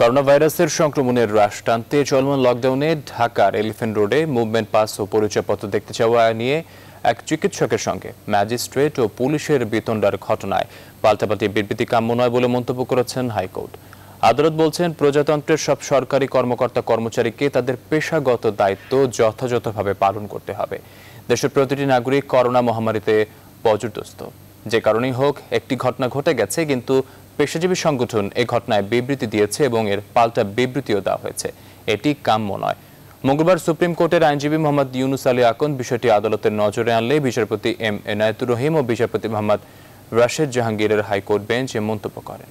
Corona ভাইরাসের সংক্রমণের হ্রাস টানতে চলমান লকডাউনে ঢাকার এলিফেন্ট রোডে মুভমেন্ট পাস ও পরিচয়পত্র দেখতে চাওয়া নিয়ে এক চিকিৎসকের সঙ্গে ম্যাজিস্ট্রেট ও পুলিশের বিতণ্ডার ঘটনায় পাল্টাপাল্টি বিবৃতি কাম্য নয় বলে মন্তব্য করেছেন হাইকোর্ট। আদালত বলছেন, প্রজাতন্ত্রের সব সরকারি কর্মকর্তা কর্মচারীকে তাদের পেশাগত দায়িত্ব যথাযথভাবে পালন করতে হবে। দেশের প্রতিটি নাগরিক করোনা মহামারীতে পর্যদস্ত। যে কারণেই হোক, একটি ঘটনা ঘটে গেছে, কিন্তু পেশাজীবী সংগঠন এ ঘটনায় বিবৃতি দিয়েছে এবং এর পাল্টা বিবৃতিও দেওয়া হয়েছে। এটি কাম্য নয়। মঙ্গলবার সুপ্রিম কোর্টের আইনজীবী মোহাম্মদ ইউনুস আলী আকন বিষয়টি আদালতের নজরে আনলে বিচারপতি এম এনায়েতুর রহিম ও বিচারপতি মোহাম্মদ রাশেদ জাহাঙ্গীরের হাইকোর্ট বেঞ্চ এ মন্তব্য করেন।